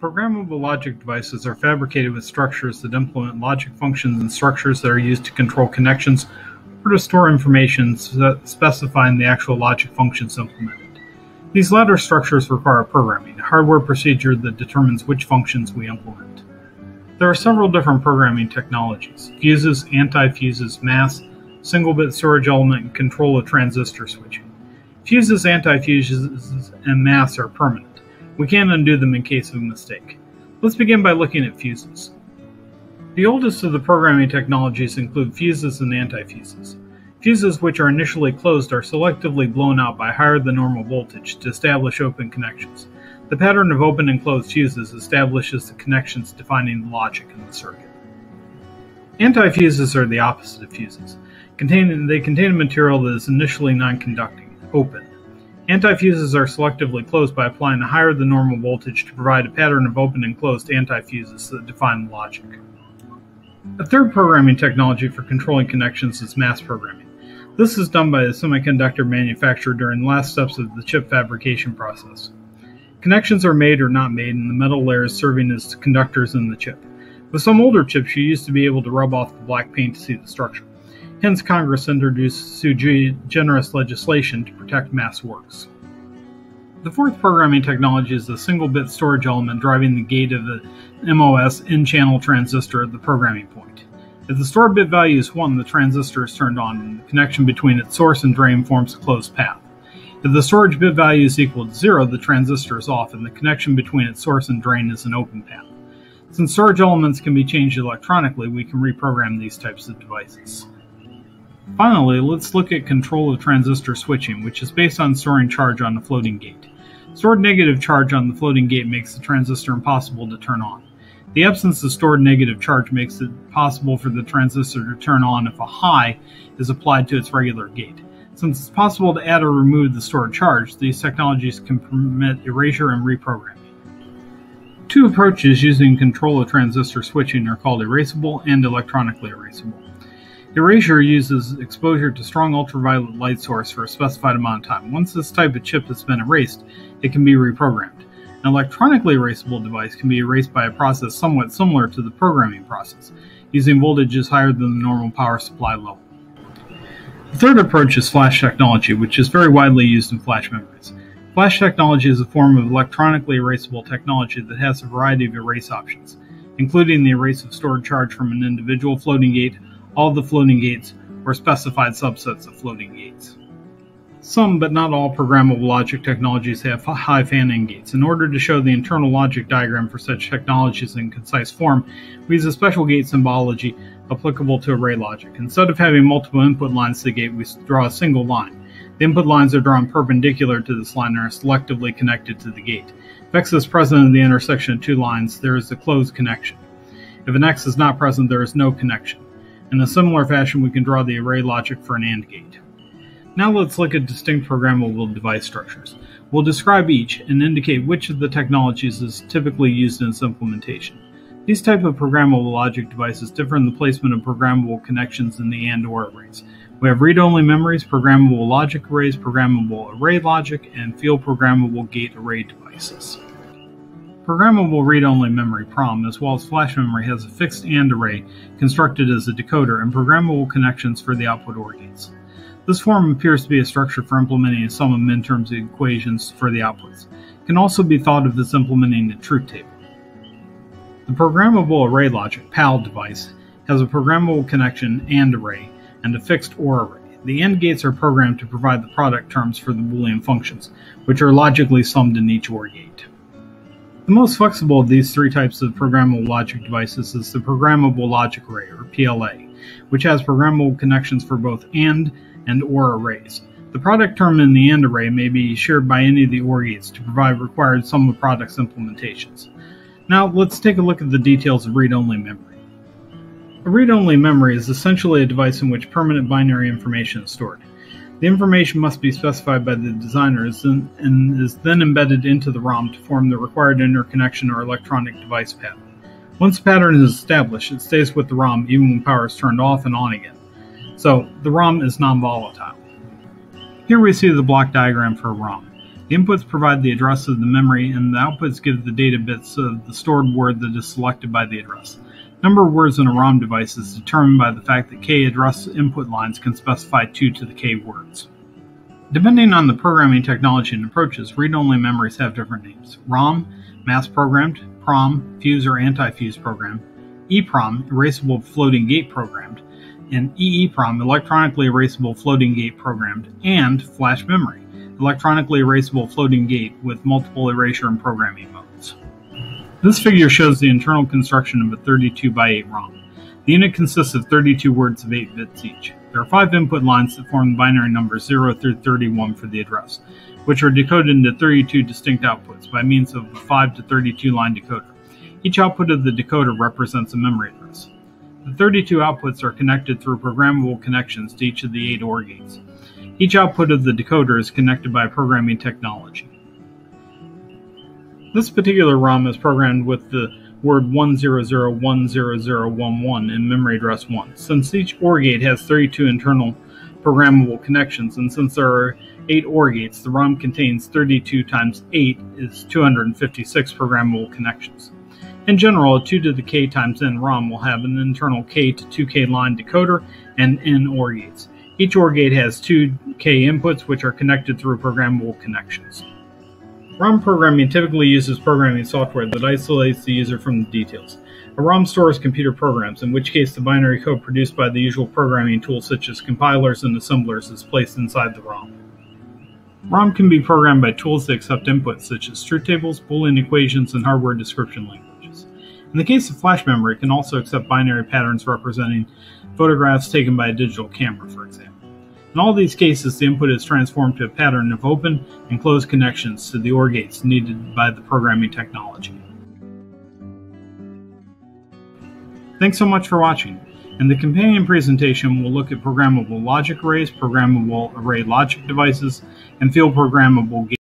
Programmable logic devices are fabricated with structures that implement logic functions and structures that are used to control connections or to store information specifying the actual logic functions implemented. These latter structures require programming, a hardware procedure that determines which functions we implement. There are several different programming technologies fuses, anti fuses, mask, single bit storage element, and control of transistor switching. Fuses, anti fuses, and masks are permanent. We can't undo them in case of a mistake. Let's begin by looking at fuses. The oldest of the programming technologies include fuses and antifuses. Fuses which are initially closed are selectively blown out by higher than normal voltage to establish open connections. The pattern of open and closed fuses establishes the connections defining the logic in the circuit. Antifuses are the opposite of fuses. Containing, they contain a material that is initially non-conducting, open. Antifuses are selectively closed by applying a higher than normal voltage to provide a pattern of open and closed antifuses that define the logic. A third programming technology for controlling connections is mask programming. This is done by the semiconductor manufacturer during the last steps of the chip fabrication process. Connections are made or not made in the metal layers serving as conductors in the chip. With some older chips, you used to be able to rub off the black paint to see the structure. Hence, Congress introduced sui generis legislation to protect mask works. The fourth programming technology is the single bit storage element driving the gate of the MOS N channel transistor at the programming point. If the stored bit value is 1, the transistor is turned on and the connection between its source and drain forms a closed path. If the storage bit value is equal to 0, the transistor is off and the connection between its source and drain is an open path. Since storage elements can be changed electronically, we can reprogram these types of devices. Finally, let's look at control of transistor switching, which is based on storing charge on the floating gate. Stored negative charge on the floating gate makes the transistor impossible to turn on. The absence of stored negative charge makes it possible for the transistor to turn on if a high is applied to its regular gate. Since it's possible to add or remove the stored charge, these technologies can permit erasure and reprogramming. Two approaches using control of transistor switching are called erasable and electronically erasable. Erasure uses exposure to strong ultraviolet light source for a specified amount of time. Once this type of chip has been erased, it can be reprogrammed. An electronically erasable device can be erased by a process somewhat similar to the programming process, using voltages higher than the normal power supply level. The third approach is flash technology, which is very widely used in flash memories. Flash technology is a form of electronically erasable technology that has a variety of erase options, including the erase of stored charge from an individual floating gate, all the floating gates, or specified subsets of floating gates. Some, but not all, programmable logic technologies have high fan-in gates. In order to show the internal logic diagram for such technologies in concise form, we use a special gate symbology applicable to array logic. Instead of having multiple input lines to the gate, we draw a single line. The input lines are drawn perpendicular to this line and are selectively connected to the gate. If X is present in the intersection of two lines, there is a closed connection. If an X is not present, there is no connection. In a similar fashion, we can draw the array logic for an AND gate. Now let's look at distinct programmable device structures. We'll describe each and indicate which of the technologies is typically used in its implementation. These type of programmable logic devices differ in the placement of programmable connections in the AND OR arrays. We have read-only memories, programmable logic arrays, programmable array logic, and field programmable gate array devices. Programmable read-only memory PROM, as well as flash memory, has a fixed AND array constructed as a decoder and programmable connections for the output OR gates. This form appears to be a structure for implementing a sum of min-terms equations for the outputs. It can also be thought of as implementing a truth table. The programmable array logic PAL device has a programmable connection AND array and a fixed OR array. The AND gates are programmed to provide the product terms for the Boolean functions, which are logically summed in each OR gate. The most flexible of these three types of programmable logic devices is the Programmable Logic Array, or PLA, which has programmable connections for both AND and OR arrays. The product term in the AND array may be shared by any of the OR gates to provide required sum of products implementations. Now let's take a look at the details of read-only memory. A read-only memory is essentially a device in which permanent binary information is stored. The information must be specified by the designers and is then embedded into the ROM to form the required interconnection or electronic device pattern. Once the pattern is established, it stays with the ROM even when power is turned off and on again. So the ROM is non-volatile. Here we see the block diagram for a ROM. The inputs provide the address of the memory, and the outputs give the data bits of the stored word that is selected by the address. Number of words in a ROM device is determined by the fact that K address input lines can specify 2 to the K words. Depending on the programming technology and approaches, read-only memories have different names. ROM, mask-programmed, PROM, fuse or anti-fuse program, EPROM, erasable floating gate programmed, and EEPROM, electronically erasable floating gate programmed, and flash memory, electronically erasable floating gate with multiple erasure and programming modes. This figure shows the internal construction of a 32 by 8 ROM. The unit consists of 32 words of 8 bits each. There are five input lines that form the binary numbers 0 through 31 for the address, which are decoded into 32 distinct outputs by means of a 5 to 32 line decoder. Each output of the decoder represents a memory address. The 32 outputs are connected through programmable connections to each of the 8 OR gates. Each output of the decoder is connected by programming technology. This particular ROM is programmed with the word 100-10011 in memory address 1. Since each OR gate has 32 internal programmable connections, and since there are 8 OR gates, the ROM contains 32 times 8 is 256 programmable connections. In general, a 2 to the k times n ROM will have an internal k to 2k line decoder and n OR gates. Each OR gate has two k inputs which are connected through programmable connections. ROM programming typically uses programming software that isolates the user from the details. A ROM stores computer programs, in which case the binary code produced by the usual programming tools such as compilers and assemblers is placed inside the ROM. ROM can be programmed by tools that accept inputs such as truth tables, Boolean equations, and hardware description languages. In the case of flash memory, it can also accept binary patterns representing photographs taken by a digital camera, for example. In all these cases, the input is transformed to a pattern of open and closed connections to the OR gates needed by the programming technology. Thanks so much for watching. In the companion presentation, we'll look at programmable logic arrays, programmable array logic devices, and field programmable gates.